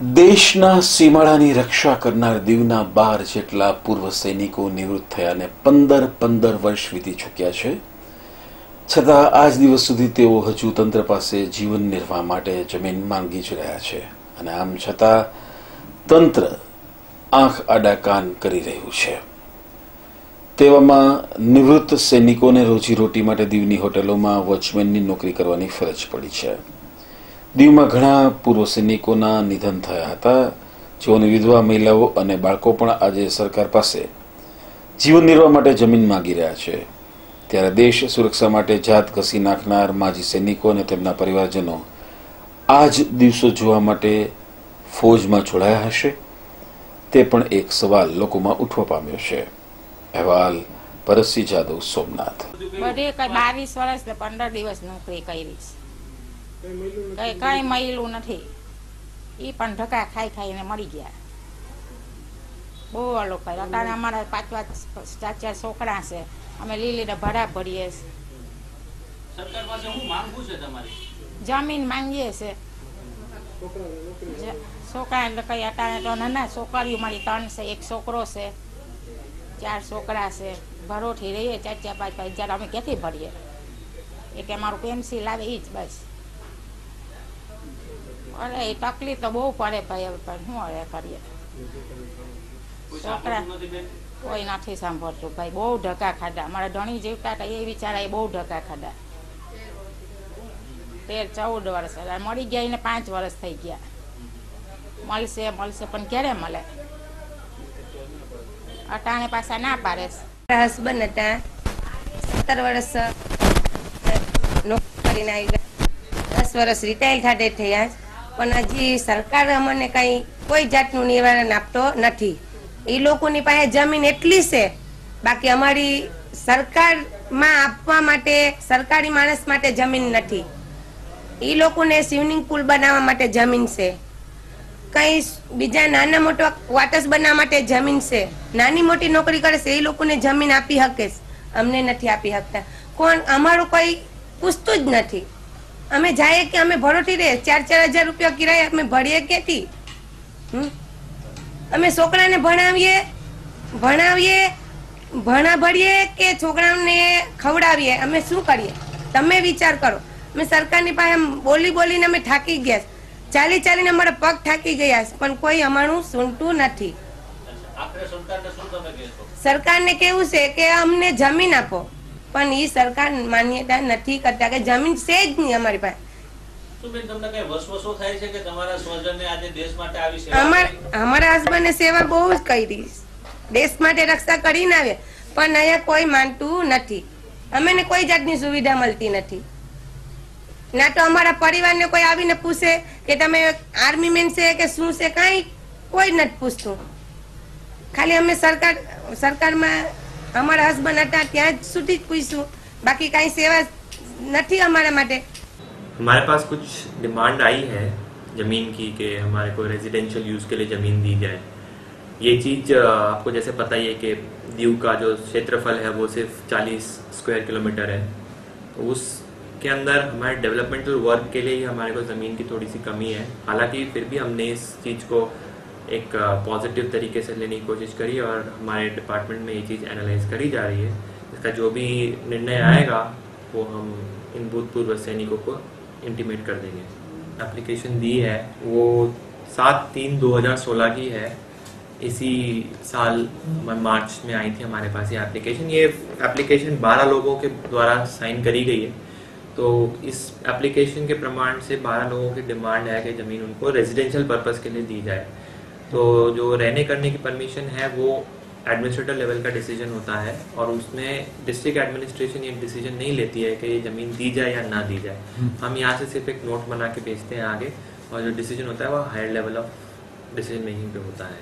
દેશના સીમાડાની રક્ષા કરનાર દીવના બાર જેટલા પૂર્વ સૈનિકો નિવૃત્ત થયા અને પંદર પંદર વર્ષ વીતી ચૂક્યા છે. છતાં આજ દિવસ સુધી તેઓ હજુ તંત્ર પાસે જીવન નિર્વાહ માટે જમીન માંગી જ રહ્યા છે અને આમ છતાં તંત્ર આંખ આડા કાન કરી રહ્યું છે. તેવામાં નિવૃત્ત સૈનિકોને રોજીરોટી માટે દીવની હોટેલોમાં વોચમેનની નોકરી કરવાની ફરજ પડી છે. દીવમાં ઘણા પૂર્વ સૈનિકોના નિધન થયા હતા. જેઓની વિધવા મહિલાઓ અને બાળકો પણ આજે સરકાર પાસે જીવન નિર્વાહ માટે જમીન માંગી રહ્યા છે. ત્યારે દેશ સુરક્ષા માટે જાત ઘસી નાખનાર માજી સૈનિકો અને તેમના પરિવારજનો આ જ દિવસો જોવા માટે ફોજમાં જોડાયા હશે? તે પણ એક સવાલ લોકોમાં ઉઠવા પામ્યો છે. અહેવાલ ભરતસિંહ જાદવ સોમનાથ. બાવીસ વર્ષ પંદર દિવસ નોકરી કરી કઈ કઈ મહિલું નથી. ઈ પણ ધક્કા ખાઈ ખાઈને મરી ગયા. બહુ ઓલું કર્યો અત્યારે અમારા પાંચ પાંચ ચાર ચાર છોકરા છે. અમે લીલીને ભરા ભરીએ છે. સરકાર પાસે હું માંગુ છે તમારી? જમીન માંગીએ છે. છોકરા એટલે કઈ અત્યારે તો નાના છોકરીઓ મારી ત્રણ છે એક છોકરો છે ચાર છોકરા છે. ભરોઠી રહીએ ચાર ચાર પાંચ પાંચ હજાર અમે ક્યાંથી ભરીએ? એક અમારું પેન્સિલ આવે એ જ બસ. અરે એ તકલીફ તો બહુ પડે ભાઈ હવે, પણ શું હવે કરીએ? છોકરા. કોઈ નથી સાંભળતું ભાઈ, બહુ ધક્કા ખાધા અમારા ધણી જીવતા હતા, એ બિચારા એ બહુ ધક્કા ખાધા તેર, ચૌદ વર્ષ. મળી ગયા એને પાંચ વર્ષ થઈ ગયા. મળશે મળશે, પણ ક્યારે મળે? અટાણે પાછા ના પાડે. હસબન્ડ હતા. સત્તર વર્ષ નોકરીને કરીને આવી ગયા. દસ વર્ષ રિટાયર થતા થયા. પણ હજી સરકાર અમને કઈ કોઈ જાતનું નિવારણ આપતો નથી. એ લોકોની પાસે જમીન એટલી છે, બાકી અમારી સરકારમાં આપવા માટે, સરકારી માણસ માટે જમીન નથી. એ લોકોને સ્વિમિંગ પુલ બનાવવા માટે જમીન છે. કઈ બીજા નાના મોટા ક્વાર્ટર્સ બનાવવા માટે જમીન છે. નાની મોટી નોકરી કરે છે એ લોકોને જમીન આપી શકે અમને નથી આપી શકતા કોણ, અમારું કોઈ પૂછતું જ નથી. અમે જાય કે અમે ભરોટી રે ચાર ચાર હજાર રૂપિયા કિરાયા અમે ભરીએ હમ? અમે છોકરાને ભણાવીએ ભણાવીએ ભણા ભરીએ કે છોકરાઓને ખવડાવીએ? અમે શું કરીએ? તમે વિચાર કરો. અમે સરકારની પાસે બોલી બોલીને અમે થાકી ગયા ચાલી ચાલીને અમારા પગ થાકી ગયા પણ કોઈ અમારું સુનતું નથી. સરકારને કેવું છે કે અમને જમીન આપો. પણ એ સરકાર માન્યતા નથી કરતા કે જમીન છે જ નહીં અમારી પાસે. અમારા હસબન્ડે સેવા બહુ જ કરી દેશ માટે રક્ષા કરીને આવે પણ અહીંયા કોઈ માનતું નથી. અમને કોઈ જાતની સુવિધા મળતી નથી. ના તો અમારા પરિવારને કોઈ આવીને પૂછે કે તમે આર્મી મેન છે કે શું છે કાંઈ કોઈ નથી પૂછતું. ખાલી અમે સરકાર સરકારમાં અમારા હસબન્ડ હતા ત્યાં જ સુધી જ પૂછ્યું બાકી કાંઈ સેવા નથી અમારા માટે हमारे पास कुछ डिमांड आई है ज़मीन की कि हमारे को रेजिडेंशियल यूज़ के लिए ज़मीन दी जाए ये चीज़ अ, आपको जैसे पता ही है कि दीव का जो क्षेत्रफल है वो सिर्फ 40 स्क्वायर किलोमीटर है तो उसके अंदर हमारे डेवलपमेंटल वर्क के लिए ही हमारे को ज़मीन की थोड़ी सी कमी है हालांकि फिर भी हमने इस चीज़ को एक पॉजिटिव तरीके से लेने की कोशिश करी और हमारे डिपार्टमेंट में ये चीज़ एनालाइज करी जा रही है। इसका जो भी निर्णय आएगा, वो हम इन भूतपूर्व सैनिकों को इंटीमेट कर देंगे। एप्लीकेशन दी है, वो सात तीन 2016 की है। इसी साल मार्च में आई थी हमारे पास ये एप्लीकेशन ये एप्लीकेशन 12 लोगों के द्वारा साइन करी गई है। तो इस एप्लीकेशन के प्रमाण से 12 लोगों की डिमांड है कि ज़मीन उनको रेजिडेंशियल पर्पज़ के लिए दी जाए। तो जो रहने करने की परमिशन है वो एडमिनिस्ट्रेटर लेवल का डिसीज़न होता है और उसमें डिस्ट्रिक्ट एडमिनिस्ट्रेशन ये डिसीज़न नहीं लेती है कि ये ज़मीन दी जाए या ना दी जाए। हम यहाँ से सिर्फ़ एक नोट बना के भेजते हैं आगे और जो डिसीज़न होता है वो higher level of decision making पे होता है।